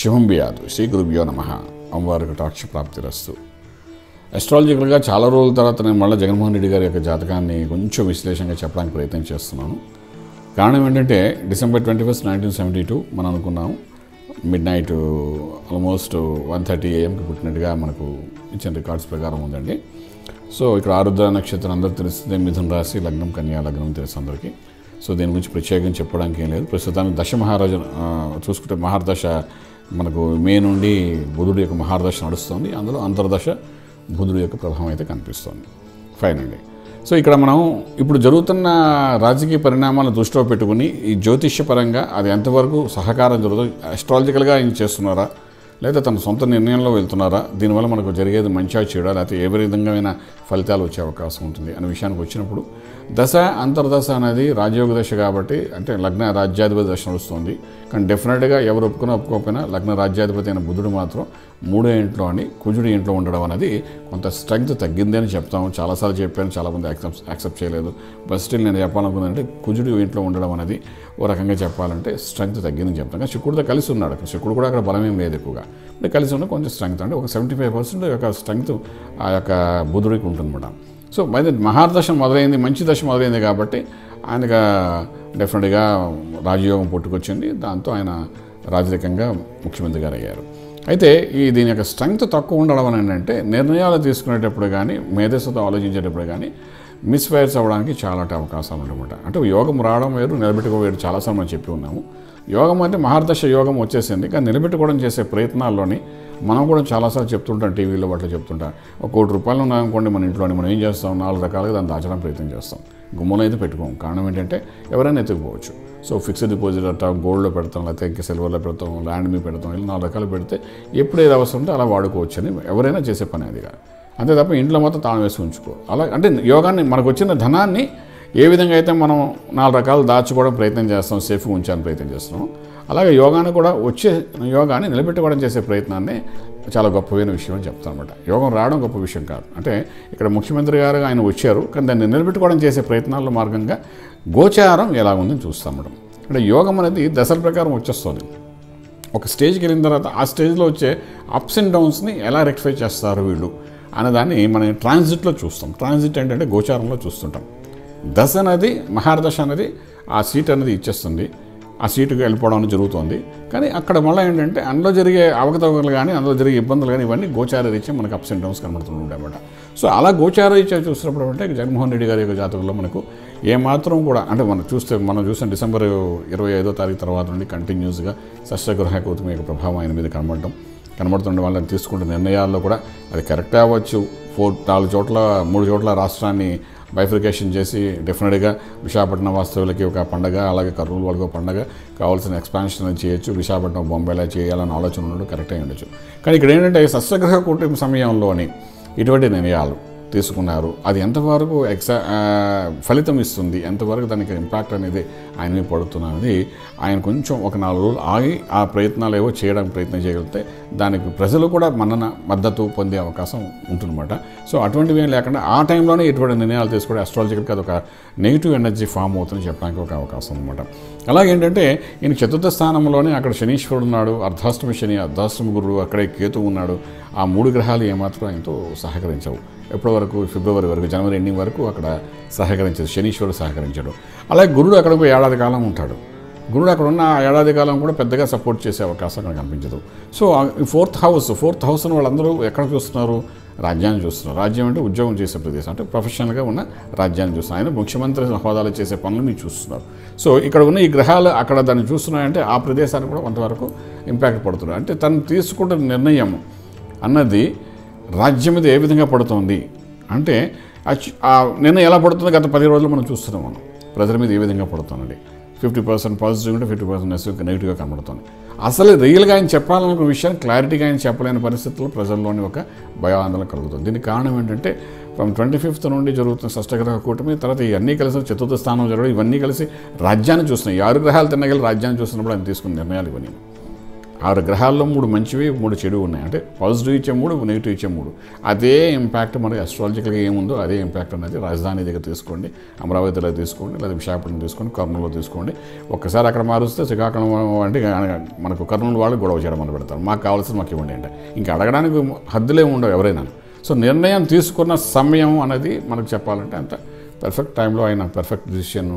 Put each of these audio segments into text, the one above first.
శుభం బియాదు శ్రీ గురుభ్యో నమ. అమ్మవారి కటాక్ష ప్రాప్తి రస్తు. అస్ట్రాలజికల్గా చాలా రోజుల తర్వాత నేను మళ్ళీ జగన్మోహన్ రెడ్డి గారి యొక్క జాతకాన్ని కొంచెం విశ్లేషంగా చెప్పడానికి ప్రయత్నం చేస్తున్నాను. కారణం ఏంటంటే December twenty first nineteen seventy two మనం అనుకున్నాం midnight almost one thirty ఏఎంకి పుట్టినట్టుగా మనకు ఇచ్చిన రికార్డ్స్ ప్రకారం ఉందండి. సో ఇక్కడ ఆరుద్ర నక్షత్రం అందరూ తెలుస్తుంది మిథున రాశి లగ్నం కన్యా లగ్నం తెలుసు అందరికీ. సో దీని గురించి ప్రత్యేకంగా చెప్పడానికి ఏం లేదు. ప్రస్తుతానికి దశ మహారాజు చూసుకుంటే మహారదశ మనకు మే నుండి బుధుడు యొక్క మహారదశ నడుస్తుంది. అందులో అంతర్దశ బుధుడు యొక్క ప్రభావం అయితే కనిపిస్తుంది. ఫైన్ అండి సో ఇక్కడ మనం ఇప్పుడు జరుగుతున్న రాజకీయ పరిణామాలను దృష్టిలో పెట్టుకుని ఈ జ్యోతిష్యపరంగా అది ఎంతవరకు సహకారం జరుగుతుంది అస్ట్రాలజికల్గా ఆయన చేస్తున్నారా? లేదా తన సొంత నిర్ణయంలో వెళ్తున్నారా? దీనివల్ల మనకు జరిగేది మంచిగా చేయడా లేకపోతే ఏ విధంగా ఫలితాలు వచ్చే అవకాశం ఉంటుంది అనే విషయానికి వచ్చినప్పుడు దశ అంతర్దశ అనేది రాజయోగ దశ కాబట్టి అంటే లగ్న రాజ్యాధిపతి దశ నడుస్తుంది. కానీ డెఫినెట్గా ఎవరు ఒప్పుకున్నా ఒప్పుకోకపోయినా లగ్న రాజ్యాధిపతి అయిన బుధుడు మాత్రం మూడో ఇంట్లో అని కుజుడి ఇంట్లో ఉండడం అనేది కొంత స్ట్రెంగ్త్ తగ్గింది అని చెప్తాము. చాలాసార్లు చెప్పాను చాలామంది యాక్సెప్ట్ యాక్సెప్ట్ చేయలేదు. బట్ స్టిల్ నేను చెప్పాలనుకుందంటే కుజుడు ఇంట్లో ఉండడం అనేది ఓ రకంగా చెప్పాలంటే స్ట్రెంగ్త్ తగ్గిందని చెప్తాను. కానీ శుక్రుడితో కలిసి ఉన్నాడు. అక్కడ శుక్రుడు కూడా అక్కడ బలమేం లేదు ఎక్కువగా. అంటే కలిసి ఉన్న కొంచెం స్ట్రెంగ్త్. అంటే ఒక సెవెంటీ ఫైవ్ పర్సెంట్ యొక్క స్ట్రెంగ్త్ ఆ యొక్క బుధుడికి ఉంటుందన్నమాట. సో అయితే మహాదశ మొదలైంది మంచి దశ మొదలైంది కాబట్టి ఆయనగా డెఫినెట్గా రాజయోగం పుట్టుకొచ్చింది. దాంతో ఆయన రాజరికంగా ముఖ్యమంత్రి గారు అయ్యారు అయితే ఈ దీని యొక్క స్ట్రెంగ్త్ తక్కువ ఉండడం అని అంటే నిర్ణయాలు తీసుకునేటప్పుడు కానీ మేధస్సుతో ఆలోచించేటప్పుడు కానీ మిస్ఫైర్స్ అవ్వడానికి చాలా అవకాశాలు ఉంటాయి అంటే యోగం రావడం వేరు నిలబెట్టుకో వేరు చాలాసార్లు మనం చెప్పి ఉన్నాము. యోగం అంటే మహర్దశ యోగం వచ్చేసింది. కానీ నిలబెట్టుకోవడం చేసే ప్రయత్నాల్లోని మనం కూడా చాలాసార్లు చెప్తుంటాం టీవీలో వాటిలో చెప్తుంటాం. ఒక కోటి రూపాయలు ఉన్నాయనుకోండి మన ఇంట్లోని మనం ఏం చేస్తాం? నాలుగు రకాలుగా దాన్ని దాచడానికి ప్రయత్నం చేస్తాం. గుమ్మలో అయితే పెట్టుకోం. కారణం ఏంటంటే ఎవరైనా ఎత్తుకుపోవచ్చు. సో ఫిక్స్డ్ డిపాజిట్ అంటాం గోల్డ్లో పెడతాం లేకపోతే ఇంకా సిల్వర్లో పెడతాం ల్యాండ్ మీద పెడతాం ఇలా నాలుగు రకాలు పెడితే ఎప్పుడు ఏది అవసరం ఉంటే అలా వాడుకోవచ్చు అని ఎవరైనా చేసే పని అది కాదు. అంతే తప్ప ఇంట్లో మొత్తం తాళం వేసి ఉంచుకో. అలా అంటే యోగాన్ని మనకు వచ్చిన ధనాన్ని ఏ విధంగా అయితే మనం నాలుగు రకాలు దాచుకోవడం ప్రయత్నం చేస్తాం సేఫ్గా ఉంచాలని ప్రయత్నం చేస్తున్నాం అలాగే యోగాను కూడా వచ్చే యోగాన్ని నిలబెట్టుకోవడం చేసే ప్రయత్నాన్ని చాలా గొప్పమైన విషయం అని చెప్తాను అనమాట యోగం రావడం గొప్ప విషయం కాదు. అంటే ఇక్కడ ముఖ్యమంత్రి గారు ఆయన వచ్చారు కానీ దాన్ని నిలబెట్టుకోవడం చేసే ప్రయత్నాల్లో మార్గంగా గోచారం ఎలా ఉందని చూస్తాం మేడం అంటే యోగం అనేది దశల ప్రకారం వచ్చేస్తుంది. ఒక స్టేజ్కి వెళ్ళిన తర్వాత ఆ స్టేజ్లో వచ్చే అప్స్ అండ్ డౌన్స్ని ఎలా రెక్టిఫై చేస్తారు వీళ్ళు అనేదాన్ని మనం ట్రాన్సిట్లో చూస్తాం. ట్రాన్సిట్ ఏంటంటే గోచారంలో చూస్తుంటాం. దశ అనేది మహారదశ అనేది ఆ సీట్ అనేది ఇచ్చేస్తుంది. ఆ సీటుకి వెళ్ళిపోవడం జరుగుతుంది. కానీ అక్కడ మళ్ళీ ఏంటంటే అందులో జరిగే అవకతవకలు కానీ అందులో జరిగే ఇబ్బందులు కానీ ఇవన్నీ గోచార రీత్యా మనకు అప్స్ అండ్ డౌన్స్ కనబడుతుంటాయి అన్నమాట. సో అలా గోచార రీత్యా చూసినప్పుడు అంటే జగన్మోహన్ రెడ్డి గారి యొక్క జాతకంలో మనకు ఏమాత్రం కూడా అంటే మనం చూస్తే మనం చూసిన డిసెంబర్ ఇరవై ఐదో తారీఖు తర్వాత నుండి కంటిన్యూస్గా షష్టగ్రహ కూతుమి యొక్క ప్రభావం ఆయన మీద కనబడటం కనబడుతుండే వాళ్ళని తీసుకుంటున్న నిర్ణయాల్లో కూడా అది కరెక్ట్ అవ్వచ్చు. ఫోర్ నాలుగు చోట్ల మూడు చోట్ల రాష్ట్రాన్ని బైఫికేషన్ చేసి డెఫినెట్గా విశాఖపట్నం వాస్తవులకి ఒక పండగ అలాగే కర్నూలు వాళ్ళకి ఒక పండగ కావాల్సిన ఎక్స్పాన్షన్ చేయొచ్చు. విశాఖపట్నం బొంబాయిలా చేయాలని ఆలోచన ఉండడం కరెక్ట్ అయి ఉండొచ్చు. కానీ ఇక్కడ ఏంటంటే సస్యగ్రహ కూటమి సమయంలోని ఇటువంటి నిర్ణయాలు తీసుకున్నారు. అది ఎంతవరకు ఎక్సా ఫలితం ఇస్తుంది ఎంతవరకు దానికి ఇంపాక్ట్ అనేది ఆయన మీద పడుతున్నది ఆయన కొంచెం ఒక నాలుగు రోజులు ఆగి ఆ ప్రయత్నాలు ఏవో చేయడానికి ప్రయత్నం చేయగలిగితే దానికి ప్రజలు కూడా మన్నన మద్దతు పొందే అవకాశం ఉంటుందన్నమాట. సో అటువంటివి ఏం లేకుండా ఆ టైంలోనే ఎటువంటి నిర్ణయాలు తీసుకోవడం అస్ట్రాలజికల్గా అది ఒక నెగిటివ్ ఎనర్జీ ఫామ్ అవుతుందని చెప్పడానికి ఒక అవకాశం అనమాట అలాగేంటంటే ఈయన చతుర్థ స్థానంలోనే అక్కడ శనీశ్వరుడు ఉన్నాడు అర్ధాష్టమి శని అర్ధాష్టమి గురుడు అక్కడే కేతు ఉన్నాడు. ఆ మూడు గ్రహాలు ఏమాత్రం ఆయనతో సహకరించవు. ఎప్పటి వరకు ఫిబ్రవరి వరకు జనవరి ఎండింగ్ వరకు అక్కడ సహకరించదు. శనీశ్వరుడు సహకరించడు. అలాగే గురుడు అక్కడ పోయి ఏడాది కాలం ఉంటాడు. గురుడు అక్కడ ఉన్న ఆ ఏడాది కాలం కూడా పెద్దగా సపోర్ట్ చేసే అవకాశం అక్కడ కనిపించదు. So fourth house fourth house వాళ్ళందరూ ఎక్కడ చూస్తున్నారు? రాజ్యాన్ని చూస్తున్నారు. రాజ్యం అంటే ఉద్యోగం చేసే ప్రదేశం. అంటే ప్రొఫెషనల్గా ఉన్న రాజ్యాన్ని చూస్తున్నారు. ఆయన ముఖ్యమంత్రి హోదాలో చేసే పనులు మీరు చూస్తున్నారు. సో ఇక్కడ ఉన్న ఈ గ్రహాలు అక్కడ దాన్ని చూస్తున్నాయంటే ఆ ప్రదేశానికి కూడా కొంతవరకు ఇంపాక్ట్ పడుతున్నాయి అంటే తను తీసుకుంటున్న నిర్ణయం అన్నది రాజ్యం మీద ఏ విధంగా పడుతుంది? అంటే అచ్- ఆ ఎలా పడుతుందో? గత పది రోజులు మనం చూస్తున్నాం మనం. ప్రజల మీద ఏ విధంగా పడుతుందండి? ఫిఫ్టీ పర్సెంట్ పాజిటివ్ ఉంటే ఫిఫ్టీ పర్సెంట్ నెగిటివ్గా కనబడుతుంది. అసలు రియల్గా ఆయన చెప్పాలనుకున్న విషయాన్ని క్లారిటీగా ఆయన చెప్పలేని పరిస్థితుల్లో ప్రజల్లోని ఒక భయాందోళన కలుగుతుంది. దీనికి కారణం ఏంటంటే ఫ్రమ్ ట్వంటీ ఫిఫ్త్ నుండి జరుగుతున్న షష్టగ్రహ కూటమి తర్వాత ఇవన్నీ కలిసి చతుర్థ స్థానం జరగడం ఇవన్నీ కలిసి రాజ్యాన్ని చూస్తున్నాయి. ఆరు గ్రహాలు తిన్నగలి రాజ్యాన్ని చూస్తున్నప్పుడు ఆయన తీసుకున్న నిర్ణయాలు ఇవన్నీ. ఆరు గ్రహాల్లో మూడు మంచివి మూడు చెడు ఉన్నాయి. అంటే పాజిటివ్ ఇచ్చే మూడు నెగిటివ్ ఇచ్చే మూడు. అదే ఇంపాక్ట్ మనకి అస్ట్రాలజికల్గా ఏముందో అదే ఇంపాక్ట్ అనేది రాజధాని దగ్గర తీసుకోండి అమరావతిలో తీసుకోండి లేదా విశాఖపట్నం తీసుకోండి కర్నూలులో తీసుకోండి. ఒక్కసారి అక్కడ మారుస్తే శ్రీకాకుళం అంటే మనకు కర్నూలు వాళ్ళు గొడవ చేయడం మొదలు పెడతారు. మాకు కావాల్సిన మాకు ఇవ్వండి అంటే. ఇంకా అడగడానికి హద్దులే ఉండవు ఎవరైనా సో నిర్ణయం తీసుకున్న సమయం అనేది మనకు చెప్పాలంటే అంత పర్ఫెక్ట్ టైంలో ఆయన పర్ఫెక్ట్ డిసిషన్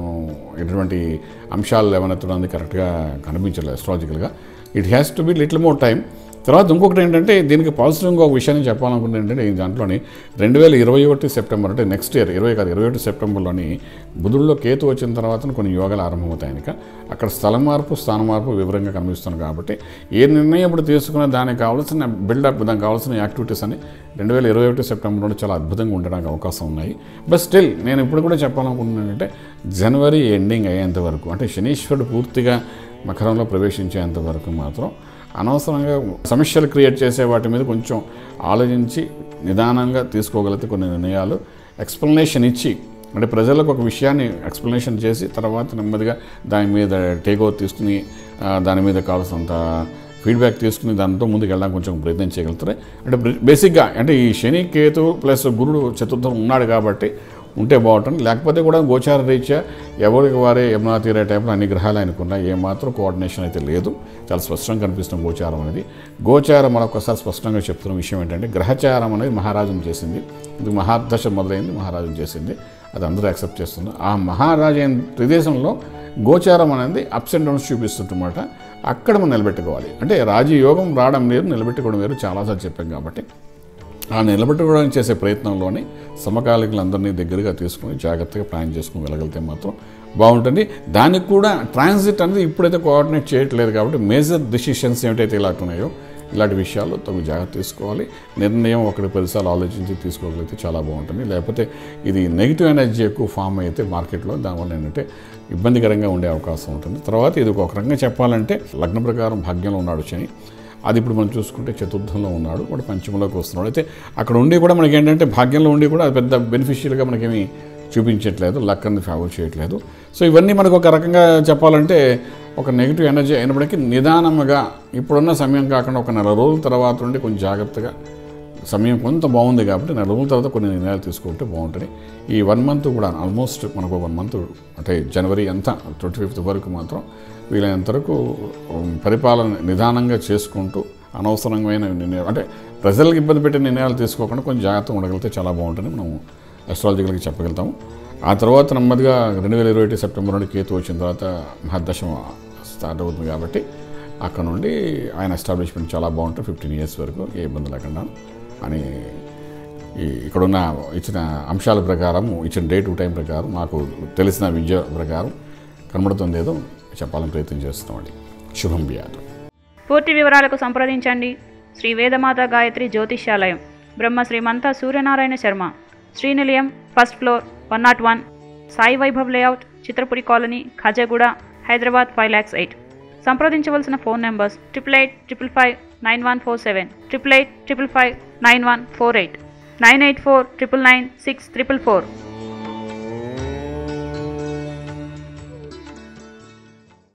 ఎటువంటి అంశాలు ఏమైనా కరెక్ట్గా కనిపించలేదు అస్ట్రాలజికల్గా it has to be little more time తర్వాత ఇంకొకటి ఏంటంటే దీనికి పాజిటివ్గా ఒక విషయాన్ని చెప్పాలనుకుంటే ఏంటంటే ఈ దాంట్లోని రెండు వేల ఇరవై ఒకటి సెప్టెంబర్ అంటే నెక్స్ట్ ఇయర్ ఇరవై కాదు ఇరవై ఒకటి సెప్టెంబర్లోని బుధుల్లో కేతు వచ్చిన తర్వాత కొన్ని యోగాలు ఆరంభమవుతాయి కనుక అక్కడ స్థల మార్పు స్థాన మార్పు వివరంగా కనిపిస్తుంది కాబట్టి ఏ నిర్ణయం ఇప్పుడు తీసుకున్న దానికి కావాల్సిన బిల్డప్ దానికి కావాల్సిన యాక్టివిటీస్ అని రెండు వేల ఇరవై ఒకటి సెప్టెంబర్లో చాలా అద్భుతంగా ఉండడానికి అవకాశం ఉన్నాయి. బట్ స్టిల్ నేను ఇప్పుడు కూడా చెప్పాలనుకుంటున్నానంటే జనవరి ఎండింగ్ అయ్యేంత వరకు అంటే శనీశ్వరుడు పూర్తిగా మకరంలో ప్రవేశించేంత వరకు మాత్రం అనవసరంగా సమస్యలు క్రియేట్ చేసే వాటి మీద కొంచెం ఆలోచించి నిదానంగా తీసుకోగలిగితే కొన్ని నిర్ణయాలు ఎక్స్ప్లెనేషన్ ఇచ్చి అంటే ప్రజలకు ఒక విషయాన్ని ఎక్స్ప్లెనేషన్ చేసి తర్వాత నెమ్మదిగా దాని మీద టేక్ ఓవర్ తీసుకుని దాని మీద కావాల్సినంత ఫీడ్బ్యాక్ తీసుకుని దాంతో ముందుకు వెళ్ళడానికి కొంచెం ప్రయత్నం చేయగలుగుతారు. అంటే బేసిక్గా అంటే ఈ శని కేతు ప్లస్ గురుడు చతుర్థం ఉన్నాడు కాబట్టి ఉంటే బాగుంటుంది. లేకపోతే కూడా గోచార రీత్యా ఎవరికి వారే యమునా తీరే టైంలో అన్ని గ్రహాలు ఆయనకున్నా ఏమాత్రం కోఆర్డినేషన్ అయితే లేదు. చాలా స్పష్టంగా కనిపిస్తున్న గోచారం అనేది. గోచారం మరొకసారి స్పష్టంగా చెప్తున్న విషయం ఏంటంటే గ్రహచారం అనేది మహారాజం చేసింది. ఇది మహాదశ మొదలైంది మహారాజం చేసింది. అది అందరూ యాక్సెప్ట్ చేస్తున్నారు. ఆ మహారాజైన ప్రదేశంలో గోచారం అనేది అప్స్ అండ్ డౌన్స్ చూపిస్తుంటన్నమాట అక్కడ మనం నిలబెట్టుకోవాలి. అంటే రాజయోగం రావడం వేరు నిలబెట్టుకోవడం వేరు. చాలాసార్లు చెప్పాం కాబట్టి. ఆ నిలబెట్టుకోవడానికి చేసే ప్రయత్నంలోనే సమకాలీకులందరినీ దగ్గరగా తీసుకుని జాగ్రత్తగా ప్లాన్ చేసుకుని వెళ్ళగలిగితే మాత్రం బాగుంటుంది. దానికి కూడా ట్రాన్సిట్ అనేది ఇప్పుడైతే కోఆర్డినేట్ చేయట్లేదు కాబట్టి మేజర్ డిసిషన్స్ ఏమిటైతే ఇలాంటిన్నాయో ఇలాంటి విషయాల్లో తగు జాగ్రత్త తీసుకోవాలి. నిర్ణయం ఒకటి పదిసార్లు ఆలోచించి తీసుకోగలిగితే చాలా బాగుంటుంది. లేకపోతే ఇది నెగిటివ్ ఎనర్జీ ఎక్కువ ఫామ్ అయితే మార్కెట్లో దానివల్ల ఏంటంటే ఇబ్బందికరంగా ఉండే అవకాశం ఉంటుంది. తర్వాత ఇది ఒక రకంగా చెప్పాలంటే లగ్న ప్రకారం భాగ్యంలో ఉన్నాడు శని. అది ఇప్పుడు మనం చూసుకుంటే చతుర్థంలో ఉన్నాడు వాడు పంచమలోకి వస్తున్నాడు. అయితే అక్కడ ఉండి కూడా మనకి ఏంటంటే భాగ్యంలో ఉండి కూడా అది పెద్ద బెనిఫిషియల్గా మనకేమి చూపించట్లేదు లక్ అనేది ఫేవర్ చేయట్లేదు. సో ఇవన్నీ మనకు ఒక రకంగా చెప్పాలంటే ఒక నెగిటివ్ ఎనర్జీ అయినప్పటికీ నిదానంగా ఇప్పుడున్న సమయం కాకుండా ఒక నెల రోజుల తర్వాత ఉండి కొంచెం జాగ్రత్తగా సమయం కొంత బాగుంది కాబట్టి నెల రోజుల తర్వాత కొన్ని నిర్ణయాలు తీసుకుంటే బాగుంటుంది. ఈ వన్ మంత్ కూడా ఆల్మోస్ట్ మనకు వన్ మంత్ అంటే జనవరి అంతా ట్వంటీ ఫిఫ్త్ వరకు మాత్రం వీలైనంత వరకు పరిపాలన నిదానంగా చేసుకుంటూ అనవసరమైన నిర్ణయాలు అంటే ప్రజలకు ఇబ్బంది పెట్టే నిర్ణయాలు తీసుకోకుండా కొంచెం జాగ్రత్తగా ఉండగలిగితే చాలా బాగుంటుంది మనం అస్ట్రాలజికల్గా చెప్పగలుగుతాము. ఆ తర్వాత నెమ్మదిగా రెండు వేల ఇరవై ఒకటి సెప్టెంబర్ నుండి కేతు వచ్చిన తర్వాత మహాదశం స్టార్ట్ అవుతుంది కాబట్టి అక్కడ నుండి ఆయన ఎస్టాబ్లిష్మెంట్ చాలా బాగుంటుంది. ఫిఫ్టీన్ ఇయర్స్ వరకు ఏ ఇబ్బంది లేకుండా. అని ఈ ఇక్కడున్న ఇచ్చిన అంశాల ప్రకారం ఇచ్చిన డే టు టైం ప్రకారం మాకు తెలిసిన విద్య ప్రకారం కనబడుతుంది ఏదో చెప్పాలని ప్రయత్నం చేస్తున్నామండి శుభం బియాదు పూర్తి వివరాలకు సంప్రదించండి. శ్రీ వేదమాత గాయత్రి జ్యోతిష్యాలయం. Brahma Srimantha Suryanarayana Sharma. Srinilayam first floor one nought one Sai Vaibhav layout Chitrapuri colony Khajaguda Hyderabad five lakhs eight. సంప్రదించవలసిన phone numbers triple eight triple five nine one four seven triple eight triple five nine one four eight nine eight four triple nine six triple four